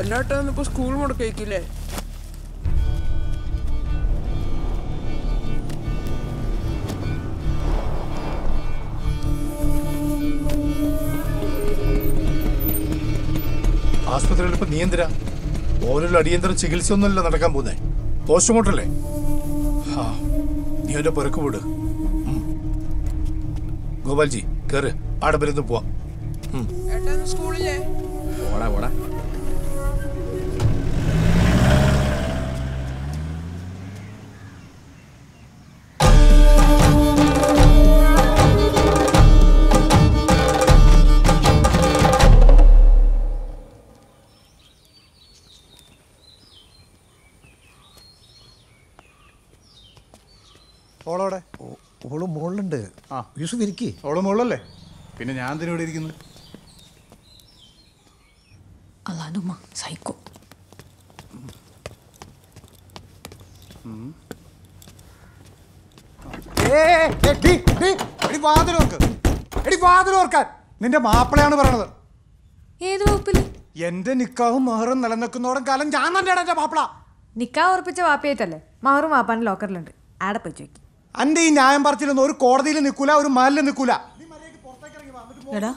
എല്ലാട്ടും ഇപ്പൊ സ്കൂൾ മുടക്കേക്കില്ലേ ആസ്പത്രിയിലിപ്പോ നീ എന്തിനാ? ഓരോ അടിയന്തര ചികിത്സ ഒന്നുമല്ല നടക്കാൻ പോകുന്നേ. പോസ്റ്റ്മോർട്ടല്ലേ ആ നീ അവന്റെ പുരക്ക് വിട്. ഗോപാൽജി കേറ്. ആടെ വരുന്ന് പോവാ. സ്കൂളില്ലേ പോടാ പോടാ. ഓളോടെ ഓൾ മുകളിലുണ്ട് ആ. യൂസഫ് ഇരിക്കേ. ഓൾ മുകളിലല്ലേ പിന്നെ ഞാൻ എന്തിനാ ഇവിടെ ഇരിക്കുന്നത് അല്ലാണ്ടുമ്മ സൈക്കോ. നിന്റെ മാപ്പിളയാണ് പറയണത്. ഏത് വകുപ്പിൽ? എന്റെ നിക്കാവും മഹറും നിലനിൽക്കുന്നോടും കാലം ഞാൻ തന്നെയാണ് എന്റെ മാപ്പിള. നിക്കാ ഉറപ്പിച്ച വാപ്പിയായിട്ടല്ലേ? മാറും വാപ്പാൻ ലോക്കറിലുണ്ട്. ആടെ പോയി ചോദിക്കും. അന്റെ ഈ ന്യായം പറച്ചിലൊന്നും ഒരു കോടതിയിൽ നിൽക്കൂല ഒരു മലിൽ നിൽക്കൂല. എടാ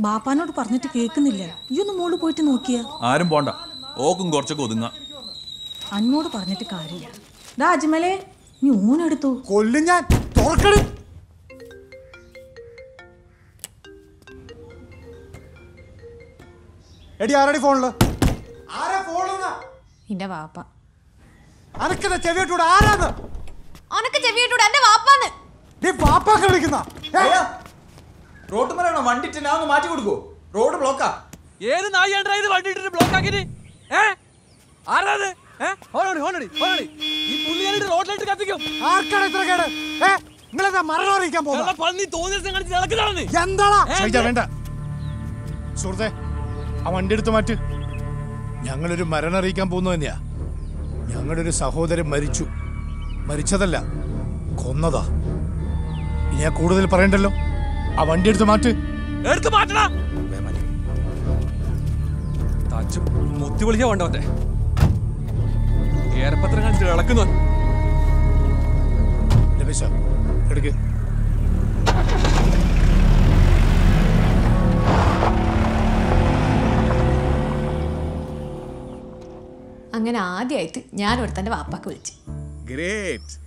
ബാപ്പാനോട് പറഞ്ഞിട്ട് കേൾക്കുന്നില്ല. ഈ ഒന്ന് മോൾ പോയിട്ട് നോക്കിയ. ആരും പോണ്ട. ഓക്കും കുറച്ചൊക്കെ ഒതുങ്ങ. അന്നോട് പറഞ്ഞിട്ട് കാര്യമില്ല. ഡാ അജ്മലേ നീ ഊനെടുത്തു കൊല്ലും ഞാൻ. തുറക്കട്. എടി ആരടി ഫോണിൽ? ആരാ ഫോണിൽ എന്റെ വാപ്പ. അനക്കത ചെവിട്ടൂടെ ആരാന്ന്? ചെവിയിട്ടൂടെ എന്റെ വാപ്പാന്ന്. നീ വാപ്പാക്ക് വിളിക്കുന്ന. റോഡ് വണ്ടിട്ട് ഞാൻ ഒന്ന് മാറ്റി കൊടുക്കൂ റോഡ് ബ്ലോക്കാ. ഏത് നായിയാണ്ടാ ഇത് വണ്ടി ഇട്ടിട്ട് ബ്ലോക്ക് ആക്കിന് ഏ? ആരാത് ഏ ഹോണടി ഹോണടി ഹോണടി ഈ പുള്ളി ഞാനിട്ട് റോഡിലിട്ട് കത്തിക്കും. ആർക്കാണ് ഇത്ര കേട്? ഏ? നിങ്ങളെന്താ മരണം അറിയിക്കാൻ പോകുന്നത്? പന്നി തോന്നിയ ദിവസം കാണിച്ച് നടക്കുന്നതാണ് എന്താടാ? വേണ്ട. സുഹൃത്തെ ആ വണ്ടി എടുത്ത് മാറ്റ്. ഞങ്ങളൊരു മരണം അറിയിക്കാൻ പോകുന്നു തന്നെയാ ഞങ്ങളുടെ ഒരു സഹോദരൻ മരിച്ചു. മരിച്ചതല്ല. കൊന്നതാ. ഇനി ഞാൻ കൂടുതൽ പറയണ്ടല്ലോ? ആ വണ്ടി എടുത്ത് മാറ്റ്. എടുത്ത് മാറ്റടാ. തച്ച് മുത്തി വിളിച്ച വേണ്ട ഏറെപ്പത്രം കാണിച്ച് ഇളക്കുന്നു. രമേശ എടുക്ക്. അങ്ങനെ ആദ്യമായിട്ട് ഞാൻ ഒരുത്തന്റെ വാപ്പാക്ക് വിളിച്ചു. ഗ്രേറ്റ്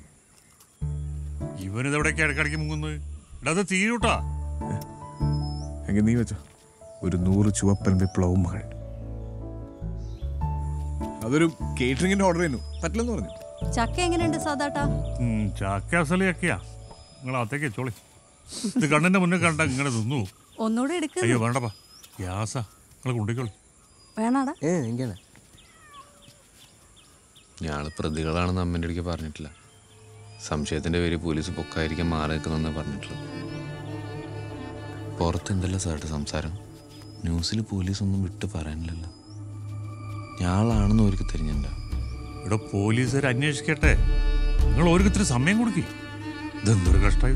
ഇവനിതെവിടേക്ക് ഇടയ്ക്കിടയ്ക്ക് മുങ്ങുന്നത്? എടാ അത് തീരൂട്ടാ. എങ്കിൽ നീ വെച്ചോ. ഒരു നൂറ് ചുവപ്പൻ വിപ്ലവവും മകൾ. അതൊരു കേറ്ററിംഗിന്റെ ഓർഡർ ചെയ്യുന്നു പറ്റില്ലെന്ന് പറഞ്ഞു. ചക്ക എങ്ങനെയുണ്ട് സാധാട്ടാ? ചക്ക അസലിയൊക്കെയാ. നിങ്ങൾ അകത്തേക്ക് ചോളി ഇത് കണ്ണിന്റെ മുന്നേ കണ്ട ഇങ്ങനെ തിന്നു. ഒന്നുകൂടെ എടുക്ക. അയ്യോ വേണ്ടപ്പാ ഗ്യാസാ. നിങ്ങൾ കൊണ്ടിക്കോളി. വേണാടാ. ഏ എനിക്കാണ് ഞങ്ങൾ പ്രതികളാണെന്ന് അമ്മന്റെ അടുക്ക് പറഞ്ഞിട്ടില്ല. സംശയത്തിന്റെ പേര് പോലീസ് പൊക്കായിരിക്കാൻ മാറി നിൽക്കുന്നെന്ന് പറഞ്ഞിട്ടുള്ളത്. പുറത്ത് എന്തല്ല സാറിട്ട് സംസാരം? ന്യൂസിൽ പോലീസ് ഒന്നും വിട്ട് പറയാനില്ലല്ലോ. ഞാളാണെന്ന് അവർക്ക് തിരിഞ്ഞില്ല ഇവിടെ പോലീസുകാർ അന്വേഷിക്കട്ടെ. നിങ്ങൾ ഓരോരുത്തർ സമയം കൊടുക്കി. ഇതെന്തൊരു കഷ്ടമായി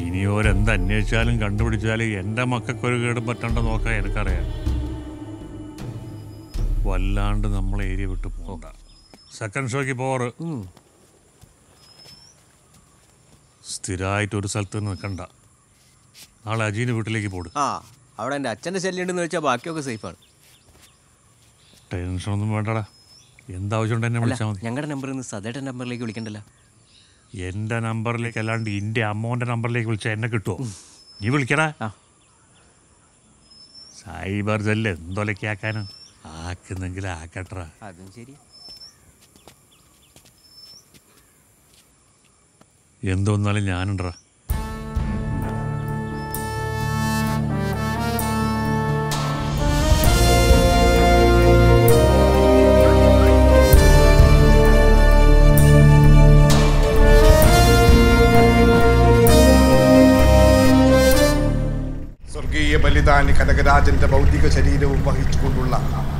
ഇനി ഓരെന്ത് അന്വേഷിച്ചാലും കണ്ടുപിടിച്ചാലും എന്റെ മക്കൾക്കൊരു കേടും പറ്റണ്ട നോക്കാൻ എനിക്കറിയാം. വല്ലാണ്ട് നമ്മളെ ഏരിയ വിട്ട് പോകണ്ട. സെക്കൻഡ് ഷോക്ക് പോറ്. സ്ഥിരമായിട്ട് ഒരു സ്ഥലത്ത് നിൽക്കണ്ട നാളെ അജീന്റെ വീട്ടിലേക്ക് പോടും. ആ അവിടെ എന്റെ അച്ഛന്റെ ശല്യം ഉണ്ടെന്ന് വെച്ചാൽ ബാക്കിയൊക്കെ സേഫാണ്. ടെൻഷനൊന്നും വേണ്ടടാ. എന്താവശ്യമുണ്ട് എന്നെ വിളിച്ചാൽ മതി. ഞങ്ങളുടെ നമ്പറിൽ നിന്ന് സദേട്ടൻ നമ്പറിലേക്ക് വിളിക്കണ്ടല്ലോ. എന്റെ നമ്പറിലേക്ക് അല്ലാണ്ട് എന്റെ അമ്മോന്റെ നമ്പറിലേക്ക് വിളിച്ചാൽ എന്നെ കിട്ടുമോ നീ വിളിക്കടാ. സൈബർ ജെല്ല് എന്തൊലക്കെ ആക്കാനും ആക്കുന്നെങ്കിൽ ആക്കട്ടാ അതും ശരി എന്തോന്നാലും ഞാനുണ്ടടാ. സ്വർഗീയ ബലിദാനി കനകരാജന്റെ ഭൗതിക ശരീരവും വഹിച്ചുകൊണ്ടുള്ള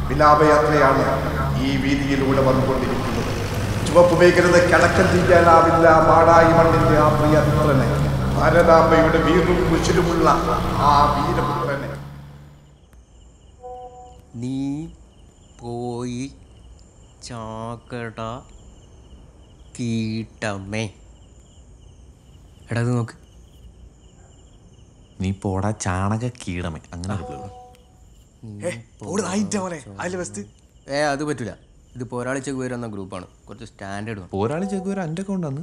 വിലാപയാത്രയാണ് ഈ വീതിയിലൂടെ വന്നുകൊണ്ടിരിക്കുന്നത്. ചുവപ്പ് മേഖലത കിഴക്കൻ തിരിക്കാനാവില്ല പാടായി മണ്ണിന്റെ ആ പ്രിയ പുത്രനെ ഭാരതാംബയുടെ വീറും കുശിലുമുള്ള ആ വീരപുത്രനെ. നീ പോയി ചാക്കട കീട്ടമേ. എടാ ഇത് നോക്ക്. നീ പോടാ ചാണക കീടമേ. അങ്ങനെ ഏ അത് പറ്റൂല. ഇത് പോരാളി ചെകുവേര എന്ന ഗ്രൂപ്പാണ്. കുറച്ച് സ്റ്റാൻഡേർഡ് പോരാളി ചെകുവേര എന്റെ അക്കൗണ്ടാണ്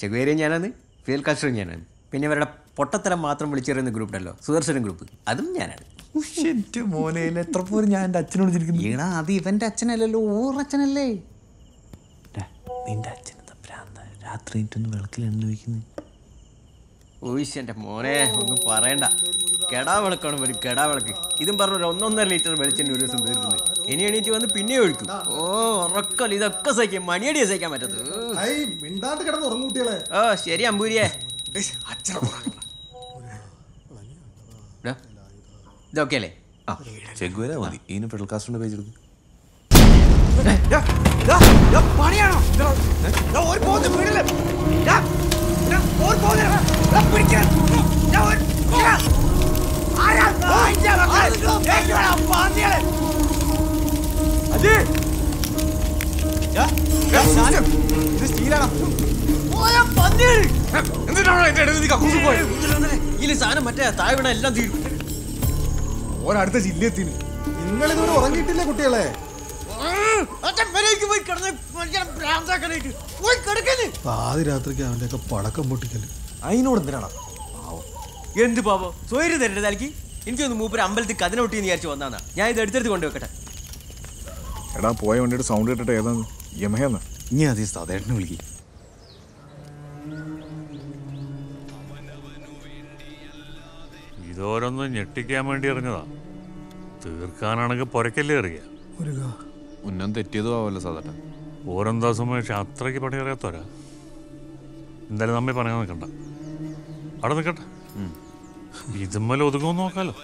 ചെകുവേരയും ഞാനാണ് ഫിയൽ കാസ്റ്ററും ഞാനാണ്. പിന്നെ ഇവരുടെ പൊട്ടത്തരം മാത്രം വിളിച്ചറിയുന്ന ഗ്രൂപ്പ് ഉണ്ടല്ലോ സുദർശനം ഗ്രൂപ്പ് അതും ഞാനാണ്. മോനെ എത്ര പോലും ഞാൻ എന്റെ അച്ഛനോട് ചിരിക്കുന്നു ഈടാ അത് ഇവന്റെ അച്ഛനല്ലല്ലോ ഓറച്ഛനല്ലേ നിന്റെ അച്ഛൻ ഭ്രാന്ത? രാത്രി എണ്ണ വയ്ക്കുന്നത് ഓയിശ് എന്റെ മോനെ ഒന്നും പറയണ്ട. കെടാ വിളക്കാണ് ഒരു കെടാ വിളക്ക് ഇതും പറഞ്ഞ ഒരു ഒന്നൊന്നര ലിറ്റർ വെളിച്ചെണ്ണ ഒരു ദിവസം തീർക്കുന്നത്. ഇനി എണീറ്റ് വന്ന് പിന്നെ ഒഴിക്കും. ഓ ഉറക്കല്ല ഇതൊക്കെ സഹിക്കും മണിയടിയെ സഹിക്കാൻ ഉറങ്ങൂട്ടികളെ. ഓ ശരി അമ്പൂരിയെ. ഇതൊക്കെയല്ലേ ഇതൊക്കെ അല്ലേ ആ. ചെക്കുവര മതി. ഇതിന് ഫെഡറൽ കാസ്റ്റിന്റെ പേജ് എടുക്കും. പണിയാണോ? ഒരു പോകുന്ന ജില്ലത്തിന് നിങ്ങൾ ഇതുവരെ ഉറങ്ങിയിട്ടില്ലേ കുട്ടികളെ പാതി രാത്രിക്ക് അവന്റെ ഒക്കെ പടക്കം പൊട്ടിക്കൽ. അതിനോട് എന്തിനാണ്? എന്ത് പാവോ? സ്വൈര് തരട്ടെ തലക്ക് എനിക്കൊന്ന് മൂപ്പര് അമ്പലത്തിൽ കഥന എന്ന് വിചാരിച്ചു വന്നാ ഞാൻ ഇത് എടുത്തെടുത്ത് കൊണ്ടുവെക്കട്ടെ എടാ പോയ വണ്ടിയുടെ സൗണ്ട് കേട്ടിട്ട് ഏതാണ് യമഹയെന്നാ ഇനി അതേ സതേട്ടനെ വിളിക്കും. ഇതോരൊന്നും ഞെട്ടിക്കാൻ വേണ്ടി ഇറങ്ങതാ തീർക്കാനാണെങ്കിൽ പുരക്കല്ലേ എറിയ. ഉന്നം തെറ്റിയതും ആവല്ലോ സാധാരണ ഓരെന്താ സുമേഷ് അത്രയ്ക്ക് പണി അറിയാത്തവരാ എന്തായാലും നമ്മെ പറയാൻ നിൽക്കണ്ട. അവിടെ നിൽക്കട്ടെ. ഇതുമ്മല ഒതുങ്ങോ നോക്കാലോ.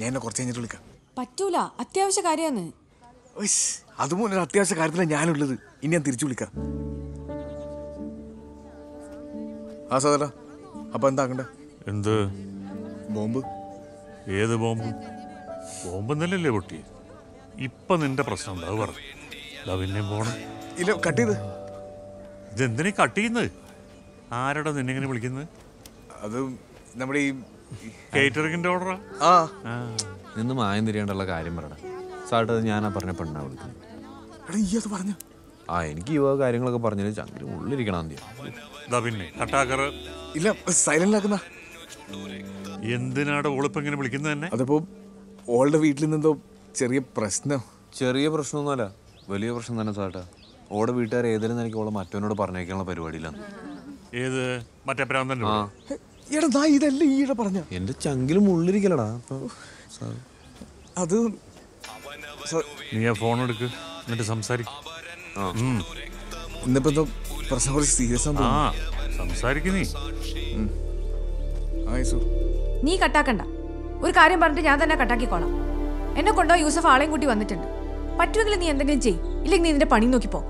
ഞാൻ എന്നെ കുറച്ച് കഴിഞ്ഞിട്ട് വിളിക്കാം. പറ്റൂല അത്യാവശ്യ കാര്യമാണ് ഉയ്ശ്, അതുപോലെ ഒരു അത്യാവശ്യ കാര്യത്തിലാണ് ഞാനുള്ളത്. ഇനി ഞാൻ തിരിച്ചു വിളിക്കാം. ആ സതല അപ്പൊ എന്താക്കണ്ടേ എന്ത്? ബോംബ്. ഏത് ബോംബ്? ബോംബ് എന്നല്ലേ പൊട്ടി ഇപ്പൊ നിന്റെ പ്രശ്നം ഉണ്ടാവും പറ. ഇതാ പിന്നെയും പോണം. ഇല്ല കട്ട് ചെയ്ത്. ഇതെന്തിനാ കട്ട് ചെയ്യുന്നത്? ആരോടാ നിന്നെങ്ങനെ വിളിക്കുന്നത്? അത് നമ്മുടെ ഈ കേറ്ററിങ്ങിന്റെ ഓർഡറാ ആ? നിന്ന് മായം തിരിയേണ്ടുള്ള കാര്യം പറയണം. സാട്ട് അത് ഞാനാ പറഞ്ഞ പെണ്ണാ വിളിക്കുന്നത്. എടാ ഈ അത് പറഞ്ഞു. ആ എനിക്ക് ഈ വക കാര്യങ്ങളൊക്കെ പറഞ്ഞാൽ ചങ്കിന് ഉള്ളിരിക്കണം പിന്നെ കട്ടാക്കറ്. ഇല്ല സൈലന്റ് ആക്കുന്ന എന്തിനാടെ ഓളിപ്പോ ഇങ്ങനെ വിളിക്കുന്നത് തന്നെ അതിപ്പോ ഓളുടെ വീട്ടിൽ നിന്നെന്തോ ചെറിയ പ്രശ്നം. ചെറിയ പ്രശ്നമൊന്നുമല്ല വലിയ പ്രശ്നം തന്നെ സാട്ടാ ഓടെ വീട്ടുകാർ ഏതെങ്കിലും എനിക്ക് ഓളെ മറ്റവനോട് പറഞ്ഞേക്കാനുള്ള പരിപാടിയിലാണ് ഏത്? മറ്റേ പ്രാന്തന്റെ എടാ ഇതല്ല ഈടെ പറഞ്ഞ. എന്റെ ചങ്കിലും ഉള്ളിരിക്കലടാ അത് നീ ആ ഫോൺ എടുക്ക്. എന്നിട്ട് സംസാരിക്കും. ഇന്നിപ്പോ പ്രശ്നം കുറച്ച് സീരിയസ് ആ സംസാരിക്കും നീ. ആയിസു നീ കട്ടാക്കണ്ട. ഒരു കാര്യം പറഞ്ഞിട്ട് ഞാൻ തന്നെ കട്ടാക്കിക്കോളാം. എന്നെ കൊണ്ടോ യൂസഫ് ആളെയും കൂട്ടി വന്നിട്ടുണ്ട്. പറ്റുമെങ്കിൽ നീ എന്തെങ്കിലും ചെയ്യും. ഇല്ലെങ്കിൽ നീ നിന്റെ പണി നോക്കിപ്പോ.